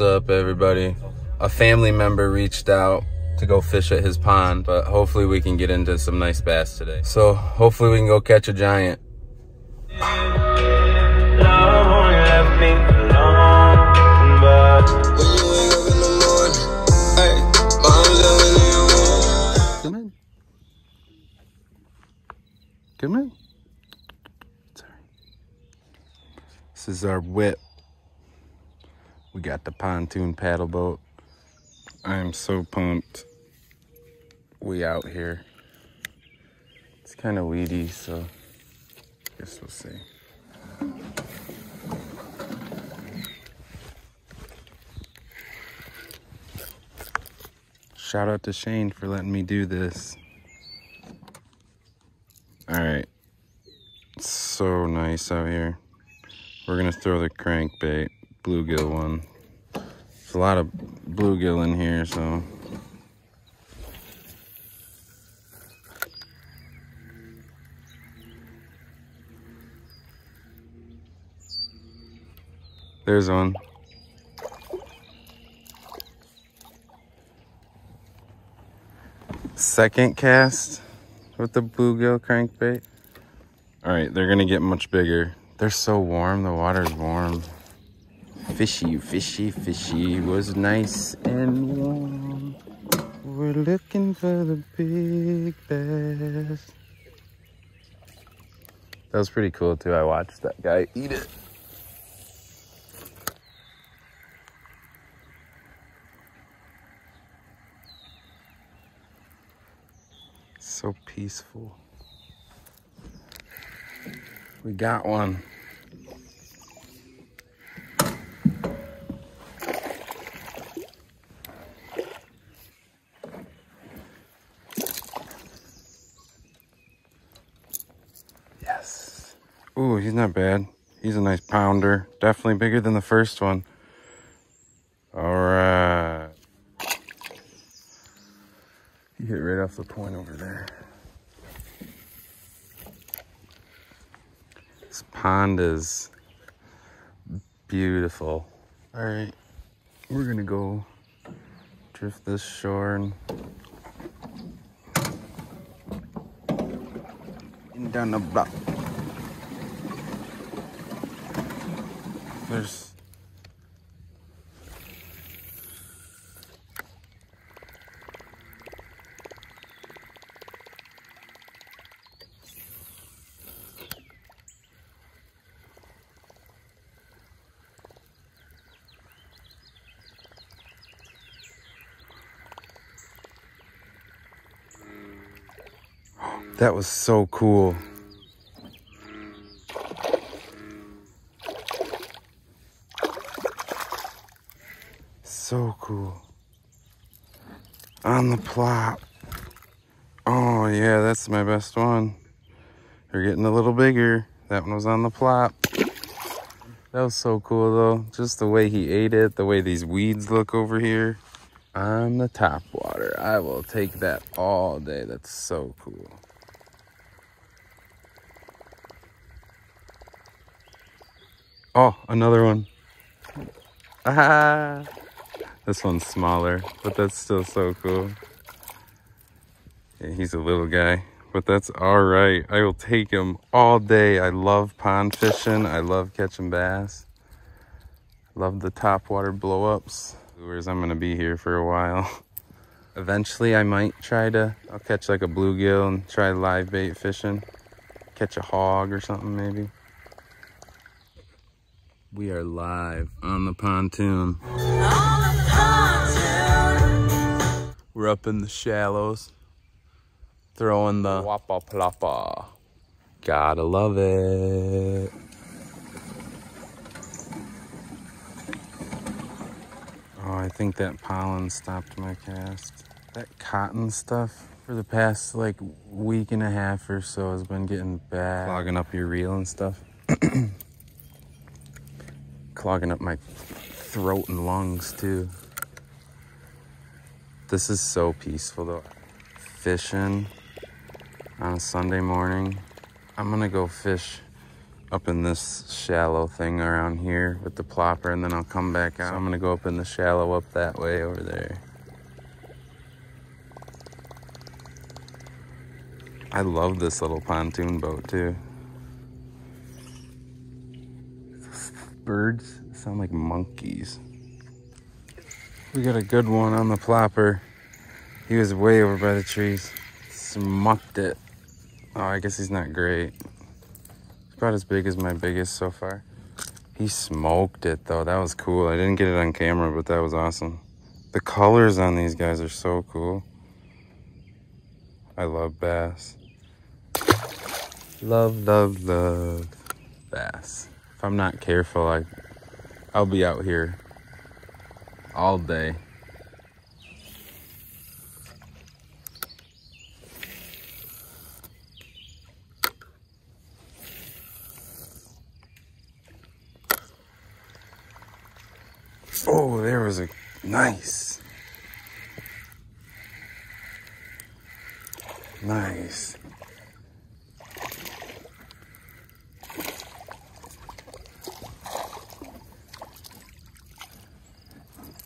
up, everybody? A family member reached out to go fish at his pond, but hopefully we can get into some nice bass today. So hopefully we can go catch a giant. Come in. Come in. Sorry. This is our whip. We got the pontoon paddle boat. I am so pumped. We out here. It's kind of weedy, so I guess we'll see. Shout out to Shane for letting me do this. All right. So nice out here. We're gonna throw the crankbait bluegill one. There's a lot of bluegill in here, so. There's one. Second cast with the bluegill crankbait. All right, they're gonna get much bigger. They're so warm, the water's warm. Fishy, fishy, fishy was nice and warm. We're looking for the big bass. That was pretty cool too. I watched that guy eat it. So peaceful. We got one. He's not bad. He's a nice pounder. Definitely bigger than the first one. All right. He hit right off the point over there. This pond is beautiful. All right, we're gonna go drift this shore and down the block. There's That was so cool. Plop. Oh yeah, that's my best one. They're getting a little bigger. That one was on the plop. That was so cool though. Just the way he ate it, the way these weeds look over here. On the top water. I will take that all day. That's so cool. Oh, another one. Ah, this one's smaller, but that's still so cool. Yeah, he's a little guy, but that's all right. I will take him all day. I love pond fishing. I love catching bass. Love the top water blow ups. Lures, I'm gonna be here for a while. Eventually, I might try to. I'll catch like a bluegill and try live bait fishing. Catch a hog or something maybe. We are live on the pontoon. We're up in the shallows, throwing the Whopper Plopper. Gotta love it. Oh, I think that pollen stopped my cast. That cotton stuff for the past like week and a half or so has been getting bad. Clogging up your reel and stuff. clogging up my throat and lungs too. This is so peaceful though. Fishing on a Sunday morning. I'm gonna go fish up in this shallow thing around here with the plopper and then I'll come back out. So I'm gonna go up in the shallow up that way over there. I love this little pontoon boat too. birds sound like monkeys. We got a good one on the plopper. He was way over by the trees. Smucked it. Oh, I guess he's not great. It's about as big as my biggest so far. He smoked it though. That was cool. I didn't get it on camera, but that was awesome. The colors on these guys are so cool. I love bass. Love, love, love bass. If I'm not careful, I, I'll be out here all day. Oh, there was a nice. Nice.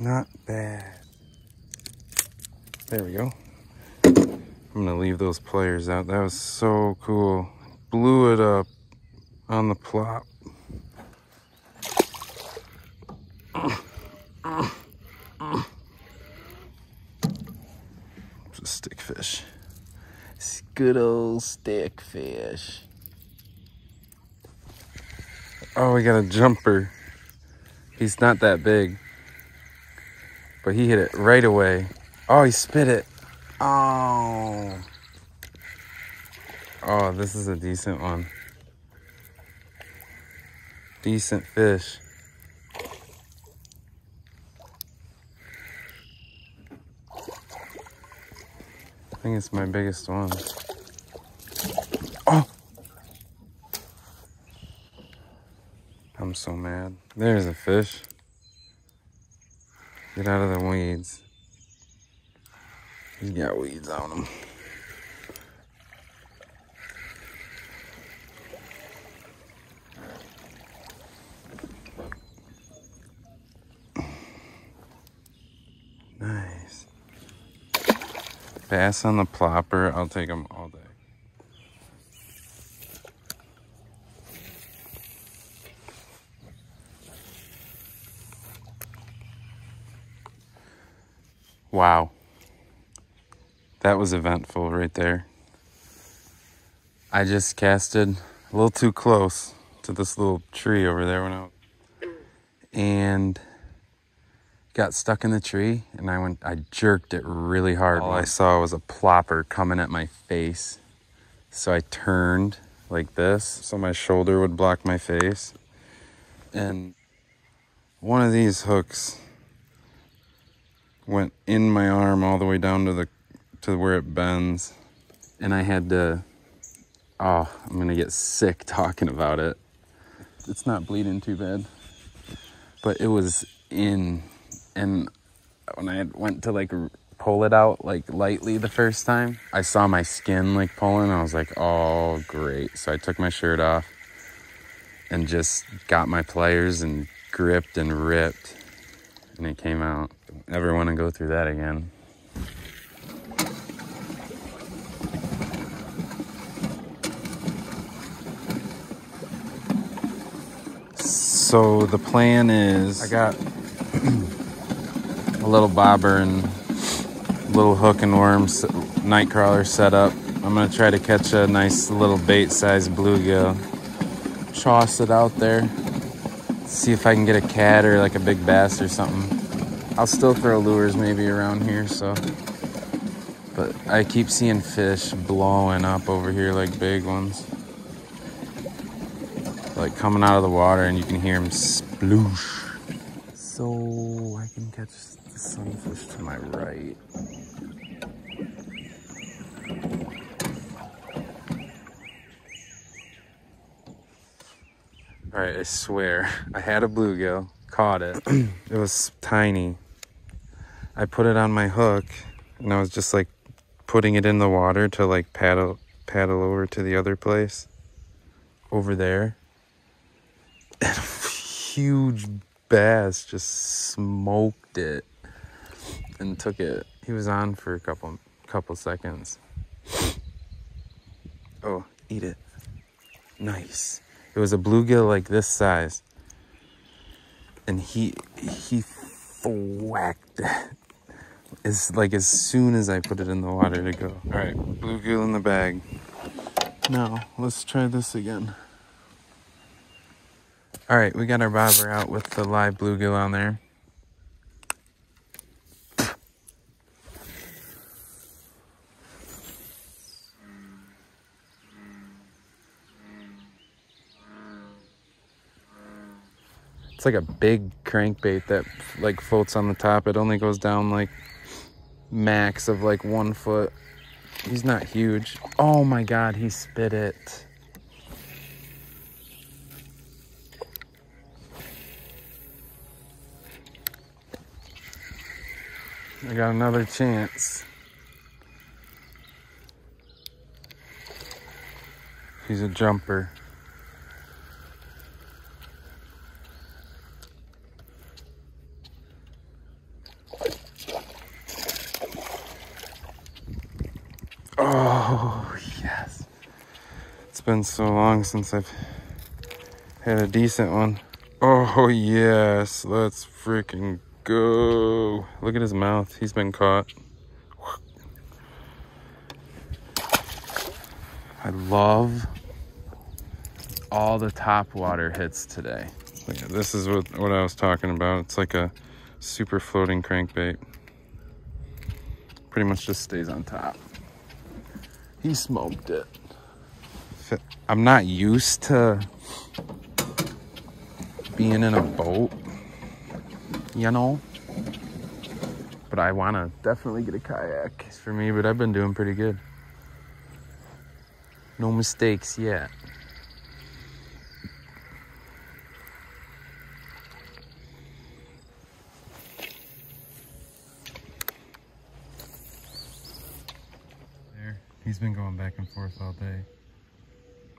Not bad. There we go. I'm gonna leave those players out. That was so cool. Blew it up on the plop. It's a stickfish. It's good old stickfish. Oh, we got a jumper. He's not that big. But he hit it right away. Oh, he spit it. Oh. Oh, this is a decent one. Decent fish. I think it's my biggest one. Oh! I'm so mad. There's a fish. Get out of the weeds. He's got weeds on him. Nice. Bass on the plopper. I'll take them all day. Wow. That was eventful right there. I just casted a little too close to this little tree over there when I and got stuck in the tree and I went I jerked it really hard. All I oh. saw was a plopper coming at my face. So I turned like this so my shoulder would block my face. And one of these hooks went in my arm all the way down to the to where it bends. And i had to oh i'm gonna get sick talking about it. It's not bleeding too bad. But it was in and when i went to like pull it out like lightly the first time i saw my skin like pulling. I was like oh great. So i took my shirt off and just got my pliers and gripped and ripped and it came out ever want to go through that again. So the plan is I got a little bobber and little hook and worms night crawler set up. I'm gonna try to catch a nice little bait sized bluegill. Toss it out there. See if I can get a cat or like a big bass or something. I'll still throw lures maybe around here, so. But I keep seeing fish blowing up over here like big ones. Like coming out of the water and you can hear them sploosh. So I can catch the sunfish to my right. All right, I swear, I had a bluegill, caught it. it was tiny, I put it on my hook and I was just like putting it in the water to like paddle paddle over to the other place over there And a huge bass just smoked it and took it. He was on for a couple couple seconds. Oh, eat it. Nice. It was a bluegill like this size. And he he whacked it. It's like as soon as I put it in the water to go. All right, bluegill in the bag. Now, let's try this again. All right, we got our bobber out with the live bluegill on there. It's like a big crankbait that like floats on the top. It only goes down like max of like one foot. He's not huge. Oh my God, he spit it. I got another chance. He's a jumper. Oh, yes. It's been so long since I've had a decent one. Oh, yes. Let's freaking go. Look at his mouth. He's been caught. I love all the top water hits today. This is what, what I was talking about. It's like a super floating crankbait. Pretty much just stays on top. He smoked it. I'm not used to being in a boat, you know? But I want to definitely get a kayak it's for me, but I've been doing pretty good. No mistakes yet. There. He's been going back and forth all day.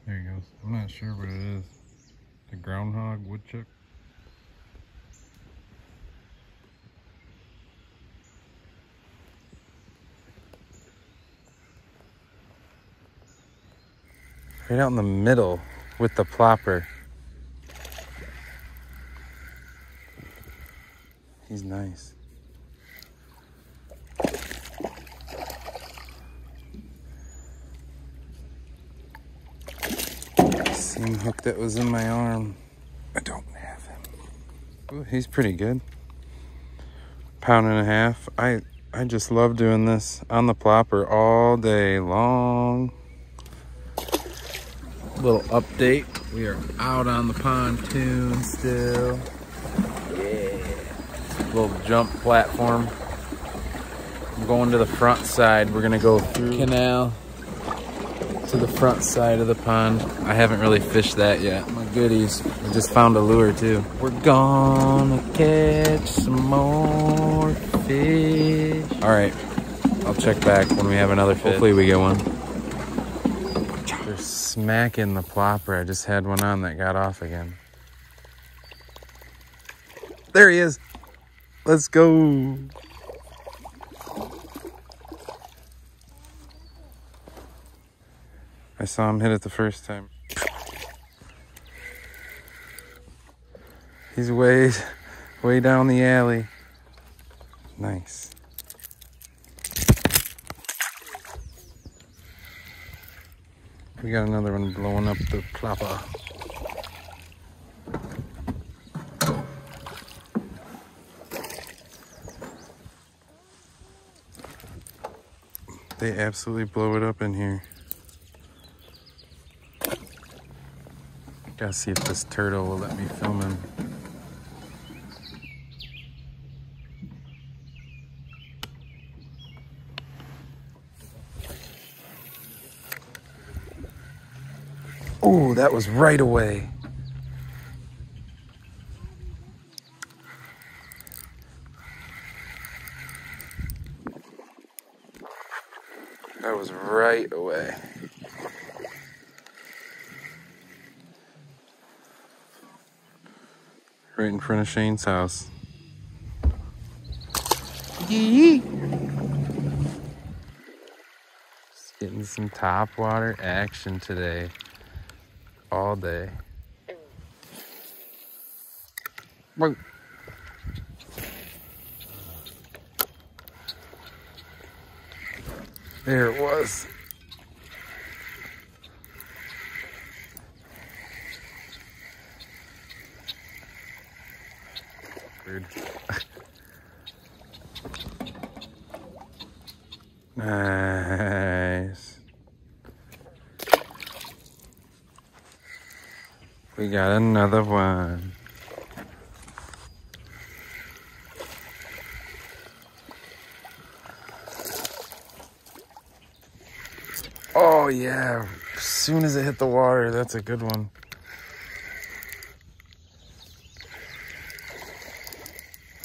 There he goes. I'm not sure what it is. The groundhog, woodchuck. Right out in the middle with the plopper. He's nice. Hook that was in my arm. I don't have him. Ooh, he's pretty good. Pound and a half. I I just love doing this on the plopper all day long. Little update. We are out on the pontoon still. Yeah. Little jump platform. I'm going to the front side. We're gonna go through canal to the front side of the pond. I haven't really fished that yet. My goodies. I just found a lure too. We're gonna catch some more fish. All right, I'll check back when we have another fish. Hopefully we get one. They're smacking the plopper. I just had one on that got off again. There he is. Let's go. I saw him hit it the first time. He's way, way down the alley. Nice. We got another one blowing up the plopper. They absolutely blow it up in here. Gotta see if this turtle will let me film him. Oh, that was right away. That was right away. right in front of Shane's house. Yee. Just getting some top water action today. All day. There it was. Got another one. Oh yeah, as soon as it hit the water, that's a good one.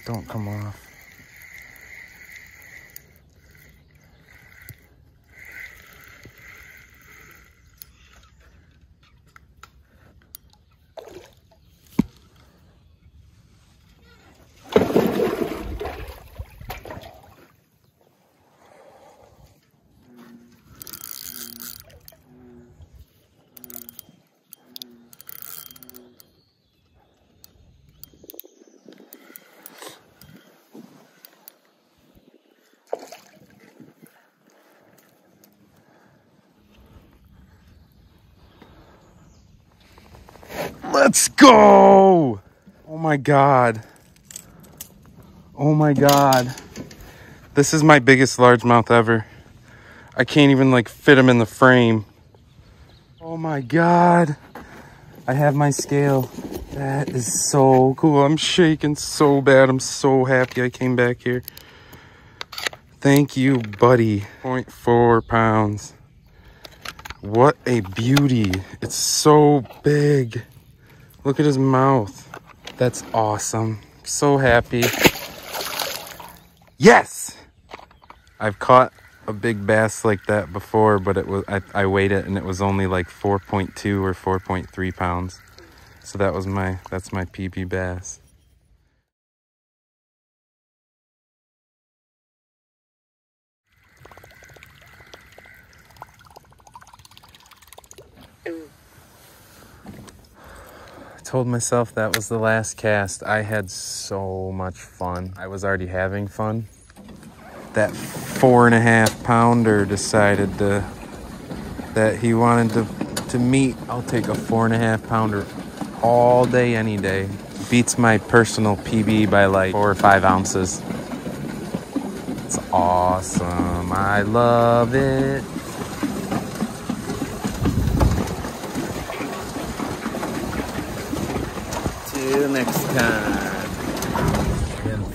Don't come off. Let's go! Oh my god. Oh my god. This is my biggest largemouth ever. I can't even like fit him in the frame. Oh my god. I have my scale. That is so cool. I'm shaking so bad. I'm so happy I came back here. Thank you, buddy. 0.4 pounds. What a beauty. It's so big. Look at his mouth. That's awesome. So happy. Yes! I've caught a big bass like that before, but it was I, I weighed it and it was only like 4.2 or 4.3 pounds. So that was my that's my PB bass. Told myself that was the last cast. I had so much fun. I was already having fun. That four and a half pounder decided to that he wanted to to meet. I'll take a four and a half pounder all day, any day. Beats my personal PB by like four or five ounces. It's awesome. I love it.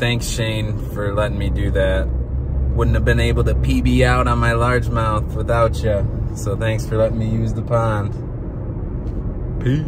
thanks, Shane, for letting me do that. Wouldn't have been able to PB out on my largemouth without you. So thanks for letting me use the pond. Peace.